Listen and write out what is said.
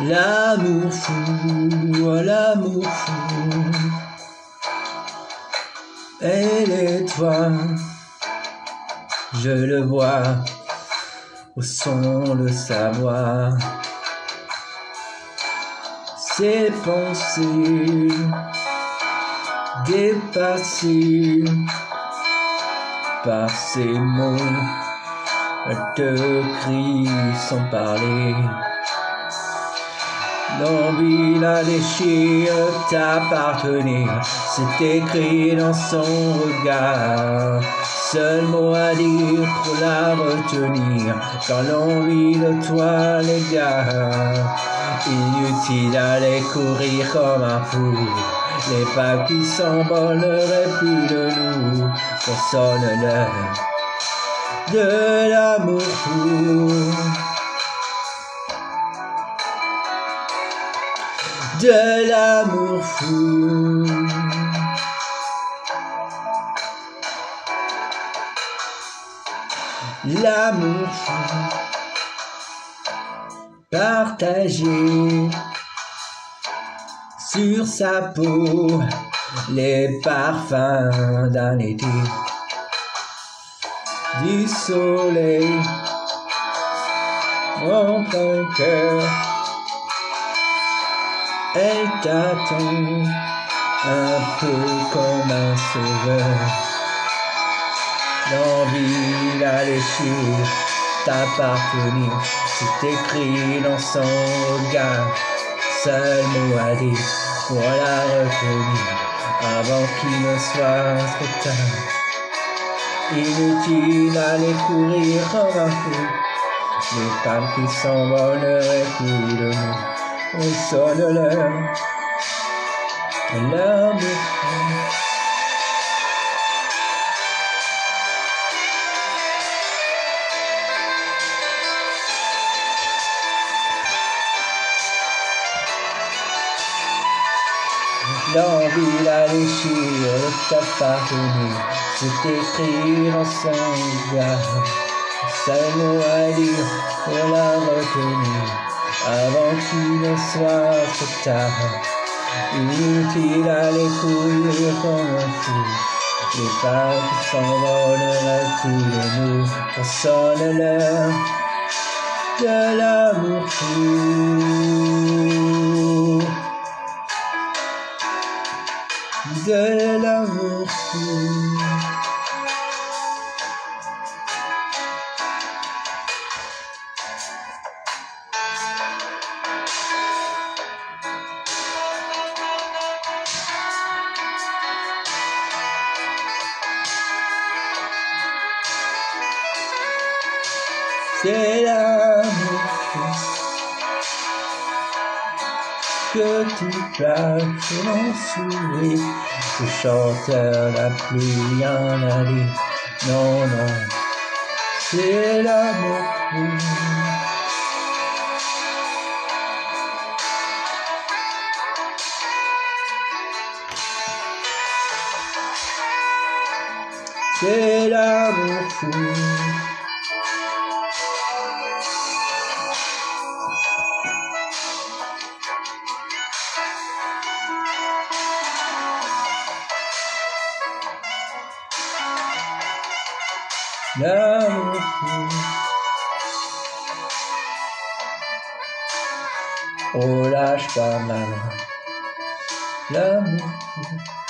L'amour fou, l'amour fou. Elle est toi, je le vois au son de sa voix. Ses pensées dépassées par ses mots, te crie sans parler. L'envie la déchire t'appartenir, c'est écrit dans son regard. Seul mot à dire pour la retenir, quand l'envie de toi l'égare. Inutile d'aller courir comme un fou, les pas qui s'envoleraient plus de nous, sonne l'heure de l'amour fou. De l'amour fou. L'amour fou, partagé sur sa peau les parfums d'un été, du soleil, mon cœur elle t'attend un peu comme un sauveur. L'envie d'aller sur t'appartenir, c'est écrit dans son regard. Seul mot à dire pour la retenir avant qu'il ne soit trop tard. Inutile d'aller courir comme un fou, les femmes qui s'envoleraient plus de nous on sonne l'heure, l'heure de L'envie, la déchire, t'appartenir, c'est écrit dans son regard. Seul mot à dire pour la retenir avant qu'il ne soit trop tard. Inutile à les courir comme un fou. Les pas qui s'envoleraient tous les nous sonne l'heure de l'amour fou. De l'amour fou. C'est l'amour que tu places mon sourire. Le chanteur n'a plus rien à dire. Non, non, c'est l'amour C'est l'amour fou. L'amour fou. Oh, lâche pas ma main. L'amour fou.